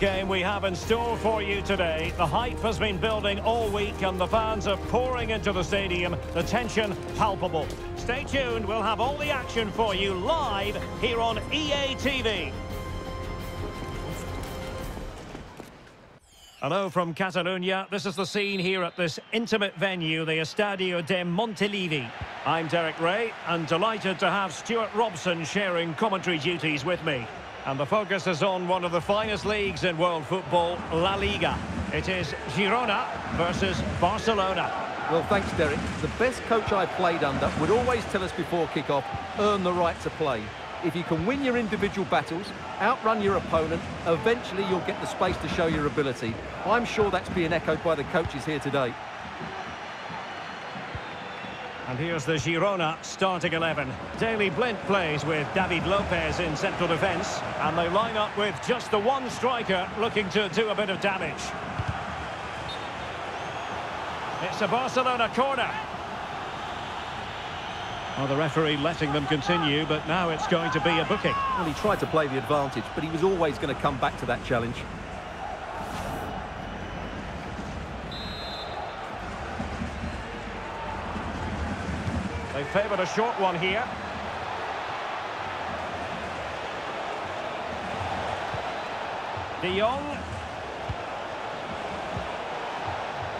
game we have in store for you today. The hype has been building all week and the fans are pouring into the stadium. The tension palpable. Stay tuned, we'll have all the action for you live here on EA TV. Hello from Catalonia. This is the scene here at this intimate venue, the Estadio de Montilivi. I'm Derek Ray and delighted to have Stuart Robson sharing commentary duties with me. And the focus is on one of the finest leagues in world football, La Liga. It is Girona versus Barcelona. Well, thanks, Derek. The best coach I played under would always tell us before kick-off, earn the right to play. If you can win your individual battles, outrun your opponent, eventually you'll get the space to show your ability. I'm sure that's being echoed by the coaches here today. Here's the Girona starting 11. Daley Blind plays with David Lopez in central defence. And they line up with just the one striker looking to do a bit of damage. It's a Barcelona corner. Well, the referee letting them continue, but now it's going to be a booking. Well, he tried to play the advantage, but he was always going to come back to that challenge. They favoured a short one here. De Jong.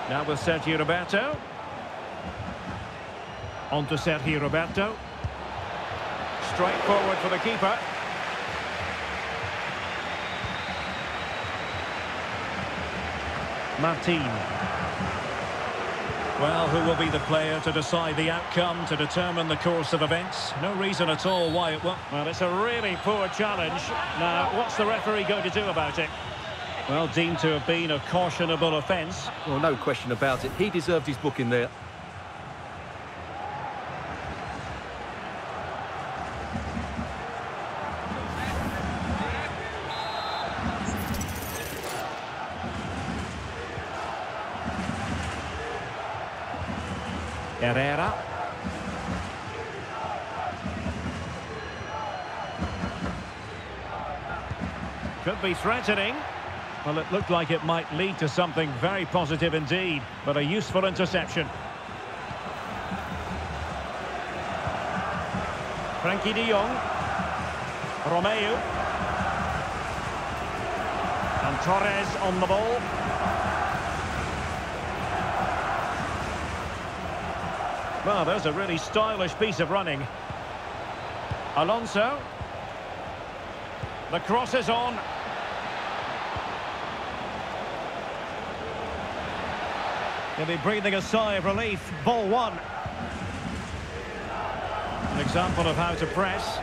Now with Sergi Roberto. On to Sergi Roberto. Straight forward for the keeper. Martin. Well, who will be the player to decide the outcome, to determine the course of events? No reason at all why it won't. Well, it's a really poor challenge. Now, what's the referee going to do about it? Well, deemed to have been a cautionable offence. Well, no question about it. He deserved his book in there. Herrera. Threatening. Well, it looked like it might lead to something very positive indeed, but a useful interception. Frenkie de Jong. Romeu. And Torres on the ball. Well, there's a really stylish piece of running. Alonso. The cross is on. He'll be breathing a sigh of relief. Ball one. An example of how to press.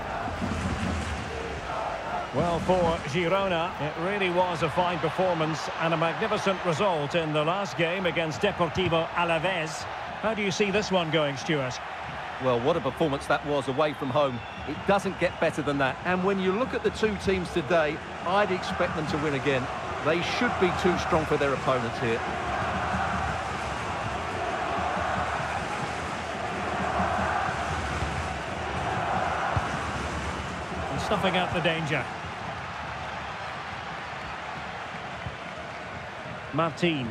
Well, for Girona, it really was a fine performance and a magnificent result in the last game against Deportivo Alaves. How do you see this one going, Stuart? Well, what a performance that was away from home. It doesn't get better than that. And when you look at the two teams today, I'd expect them to win again. They should be too strong for their opponents here. Snuffing out the danger. Martin.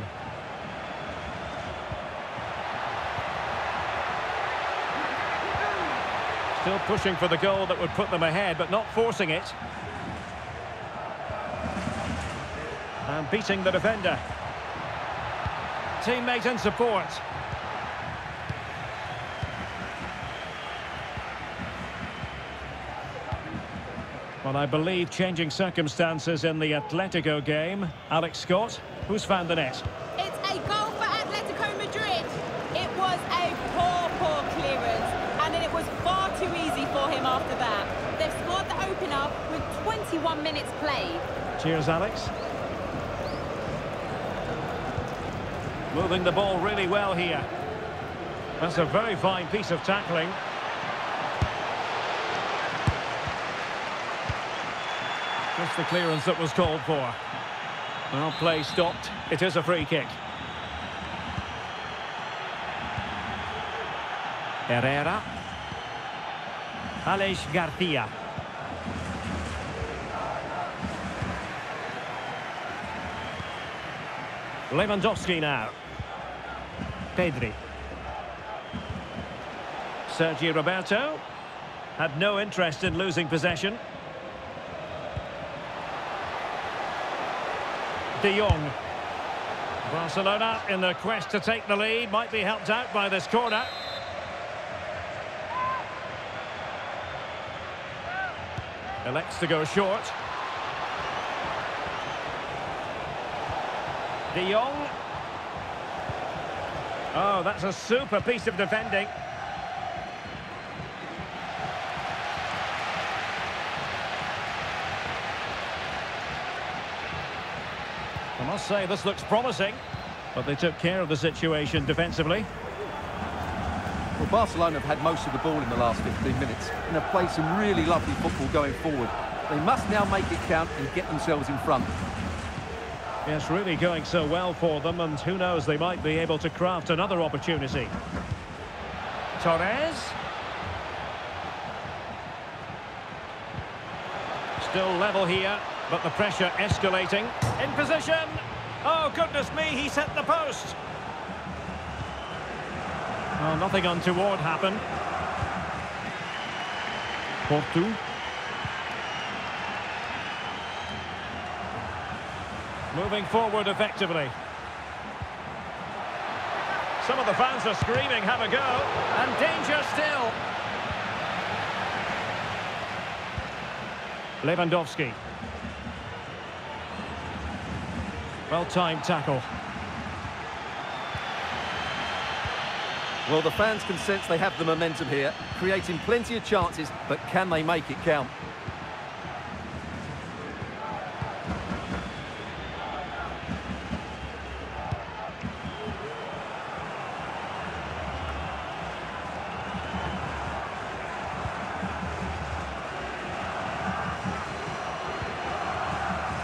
Still pushing for the goal that would put them ahead, but not forcing it. And beating the defender. Teammate in support. Well, I believe changing circumstances in the Atletico game. Alex Scott, who's found the net? It's a goal for Atletico Madrid. It was a poor, poor clearance, and then it was far too easy for him after that. They've scored the opener with 21 minutes played. Cheers, Alex. Moving the ball really well here. That's a very fine piece of tackling. Just the clearance that was called for. Well, play stopped. It is a free kick. Herrera. Aleix Garcia. Lewandowski now. Pedri. Sergi Roberto had no interest in losing possession. De Jong. Barcelona in the quest to take the lead might be helped out by this corner. Elects to go short. De Jong. Oh, that's a super piece of defending. Must say, this looks promising. But they took care of the situation defensively. Well, Barcelona have had most of the ball in the last 15 minutes and have played some really lovely football going forward. They must now make it count and get themselves in front. Yes, really going so well for them, and who knows, they might be able to craft another opportunity. Torres. Still level here, but the pressure escalating. In position. Oh, goodness me, he's hit the post. Oh, nothing untoward happened. Portu. Moving forward effectively. Some of the fans are screaming, have a go. And danger still. Lewandowski. Well-timed tackle. Well, the fans can sense they have the momentum here, creating plenty of chances, but can they make it count?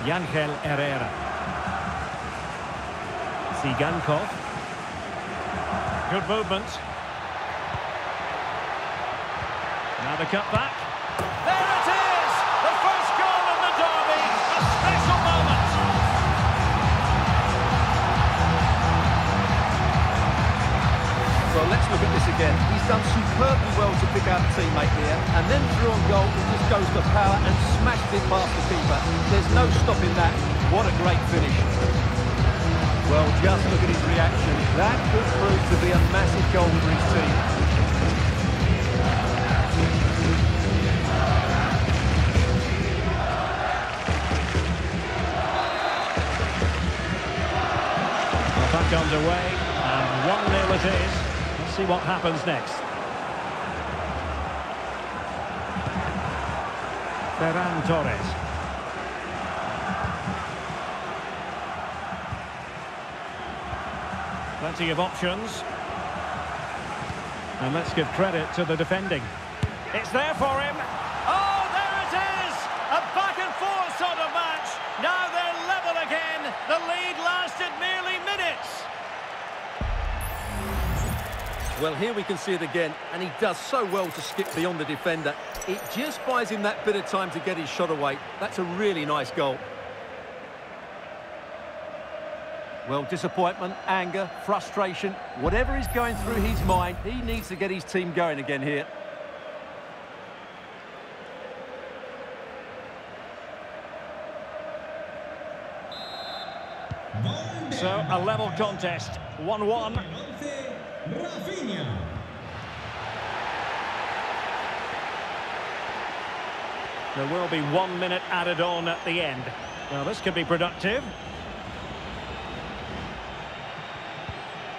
Yangel Herrera. Tsygankov. Good movement. Now the cut back. There it is! The first goal of the derby. A special moment. So let's look at this again. He's done superbly well to pick out a teammate here, and then through on goal, he just goes to power and smashed it past the keeper. There's no stopping that. What a great finish. Well, just look at his reaction. That could prove to be a massive goal for his team. Back underway, and 1-0 it is. Let's see what happens next. Ferran Torres. Plenty of options. And let's give credit to the defending. It's there for him. Oh, there it is! A back and forth sort of match. Now they're level again. The lead lasted merely minutes. Well, here we can see it again, and he does so well to skip beyond the defender. It just buys him that bit of time to get his shot away. That's a really nice goal. Well, disappointment, anger, frustration, whatever is going through his mind, he needs to get his team going again here. So, a level contest. 1-1. There will be one minute added on at the end. Now, this could be productive.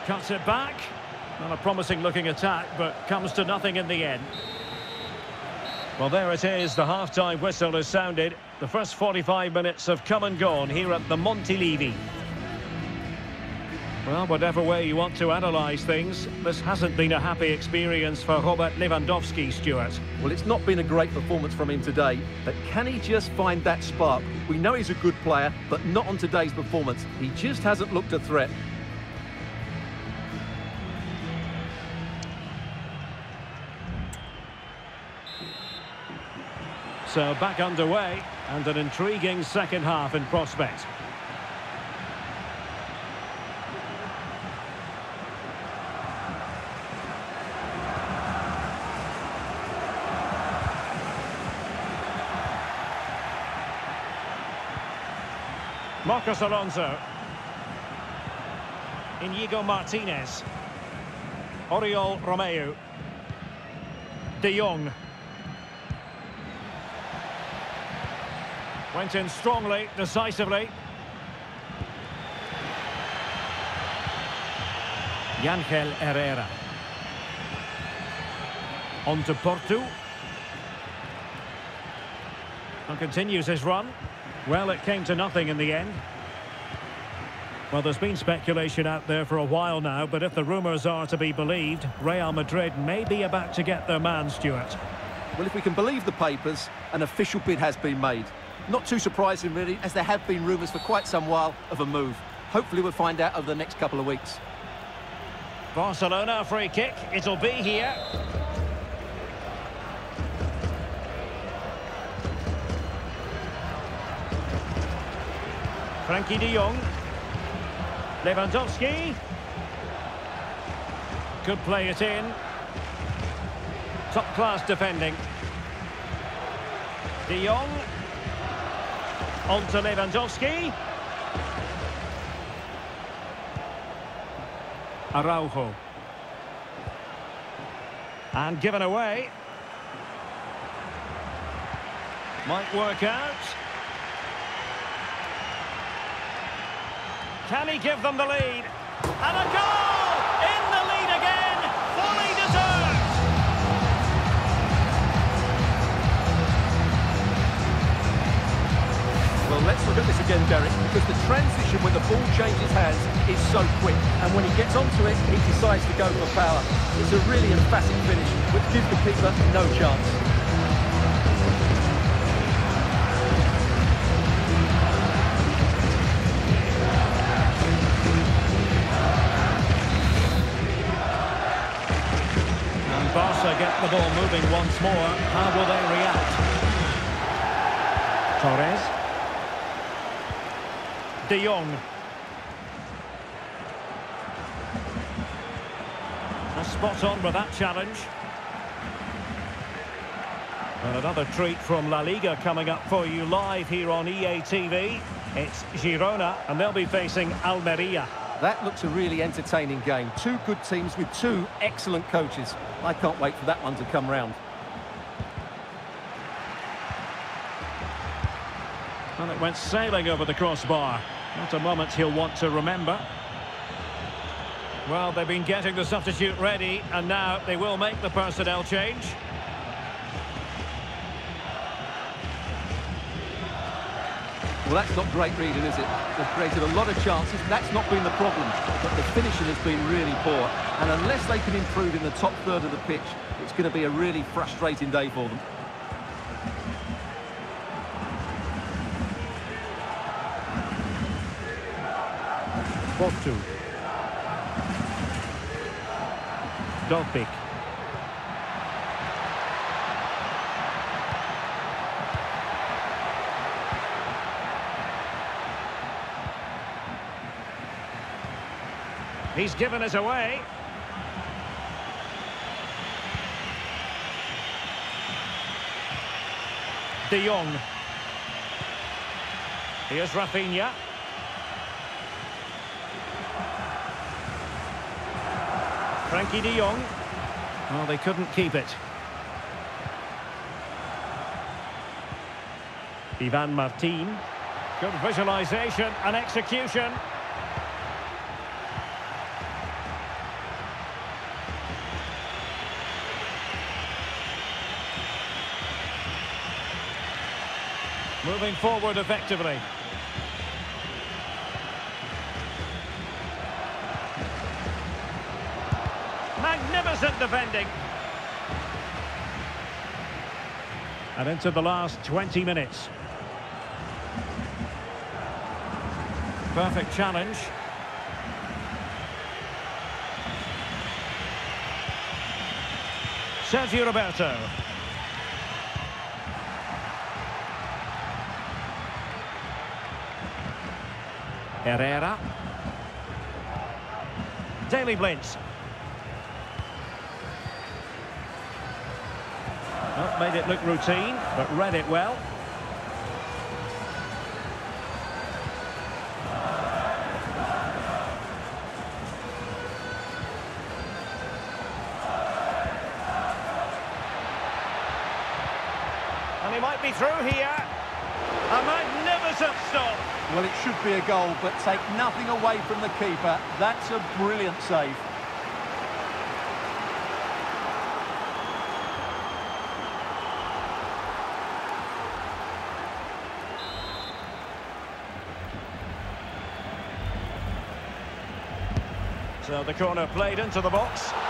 Cuts it back. Not a promising looking attack, but comes to nothing in the end. Well, there it is. The half-time whistle has sounded. The first 45 minutes have come and gone here at the Montilivi. Well, whatever way you want to analyse things, this hasn't been a happy experience for Robert Lewandowski, Stuart. Well, it's not been a great performance from him today, but can he just find that spark? We know he's a good player, but not on today's performance. He just hasn't looked a threat. So back underway and an intriguing second half in prospect. Marcos Alonso. Inigo Martinez. Oriol Romeu. De Jong. Went in strongly, decisively. Yangel Herrera. On to Portu. And continues his run. Well, it came to nothing in the end. Well, there's been speculation out there for a while now, but if the rumours are to be believed, Real Madrid may be about to get their man, Stuart. Well, if we can believe the papers, an official bid has been made. Not too surprising, really, as there have been rumours for quite some while of a move. Hopefully we'll find out over the next couple of weeks. Barcelona free kick. It'll be here. Frenkie de Jong. Lewandowski. Could play it in. Top-class defending. De Jong. On to Lewandowski. Araujo. And given away. Might work out. Can he give them the lead? And a goal! Again, Derek, because the transition when the ball changes hands is so quick. And when he gets onto it, he decides to go for power. It's a really emphatic finish, which gives the keeper no chance. And Barca get the ball moving once more. How will they react? Torres. De Jong. A spot on with that challenge. And another treat from La Liga coming up for you live here on EA TV. It's Girona, and they'll be facing Almeria. That looks a really entertaining game. Two good teams with two excellent coaches. I can't wait for that one to come round. And it went sailing over the crossbar. Not a moment he'll want to remember. Well, they've been getting the substitute ready, and now they will make the personnel change. Well, that's not great reading, is it? They've created a lot of chances. That's not been the problem. But the finishing has been really poor. And unless they can improve in the top third of the pitch, it's going to be a really frustrating day for them. Portu. Dovbyk. He's given us away. De Jong. Here's Rafinha. Frenkie de Jong. Well, they couldn't keep it. Ivan Martin. Good visualisation and execution. Moving forward effectively. Magnificent defending. And into the last 20 minutes. Perfect challenge. Sergi Roberto. Herrera. Daley Blind. That made it look routine, but read it well. And he might be through here. A magnificent stop. Well, it should be a goal, but take nothing away from the keeper. That's a brilliant save. So the corner played into the box.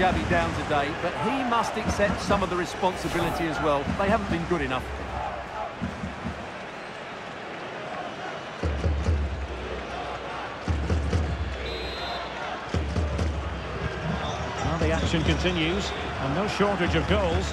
Xavi down today, but he must accept some of the responsibility as well. They haven't been good enough. Well, the action continues, and no shortage of goals.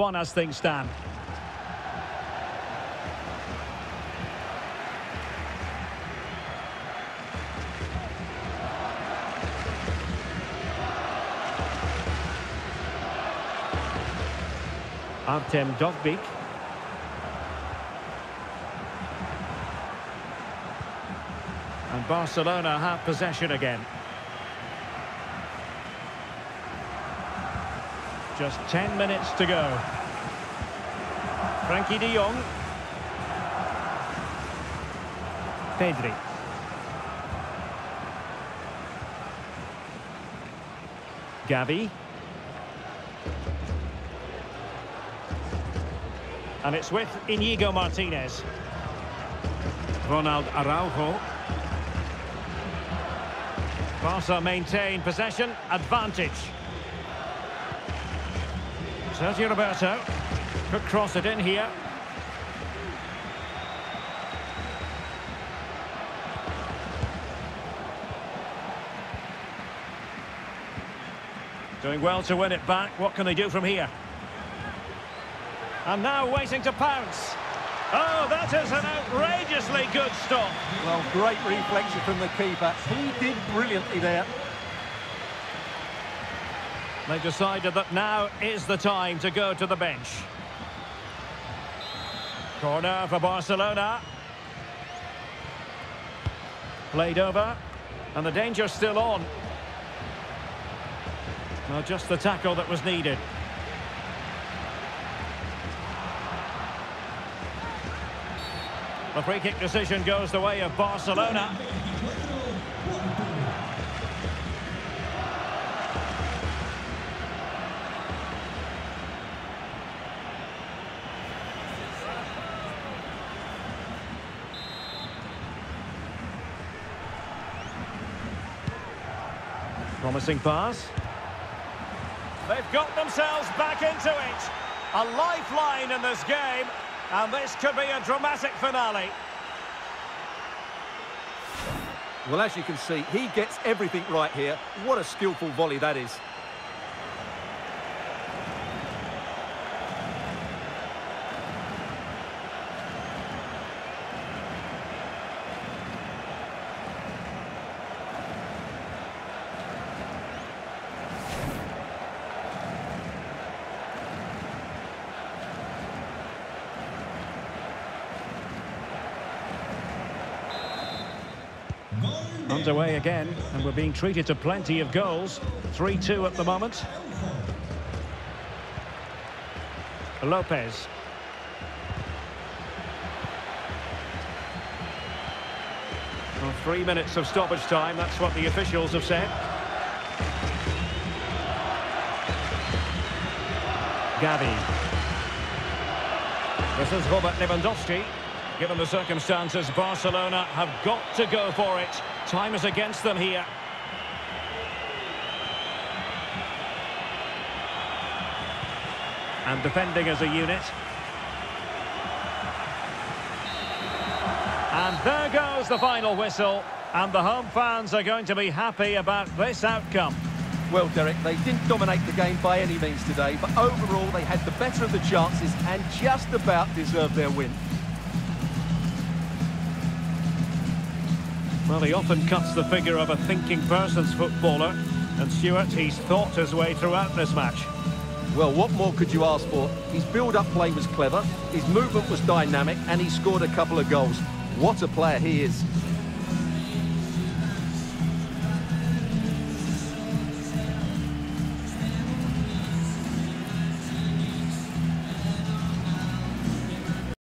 One as things stand. Artem Dovbyk. And Barcelona have possession again. Just 10 minutes to go. Frenkie de Jong. Pedri. Gavi. And it's with Inigo Martinez. Ronald Araujo. Barca maintain possession, advantage. Sergi Roberto could cross it in here. Doing well to win it back. What can they do from here? And now waiting to pounce. Oh, that is an outrageously good stop. Well, great reflection from the keeper. He did brilliantly there. They've decided that now is the time to go to the bench. Corner for Barcelona. Played over. And the danger's still on. Well, just the tackle that was needed. The free kick decision goes the way of Barcelona. Promising pass. They've got themselves back into it. A lifeline in this game, and this could be a dramatic finale. Well, as you can see, he gets everything right here. What a skillful volley that is. Underway again, and we're being treated to plenty of goals. 3-2 at the moment. Lopez. Well, three minutes of stoppage time, that's what the officials have said. Gavi. This is Robert Lewandowski. Given the circumstances, Barcelona have got to go for it. Time is against them here. And defending as a unit. And there goes the final whistle. And the home fans are going to be happy about this outcome. Well, Derek, they didn't dominate the game by any means today, but overall they had the better of the chances and just about deserved their win. Well, he often cuts the figure of a thinking person's footballer. And Stuart, he's thought his way throughout this match. Well, what more could you ask for? His build-up play was clever, his movement was dynamic, and he scored a couple of goals. What a player he is.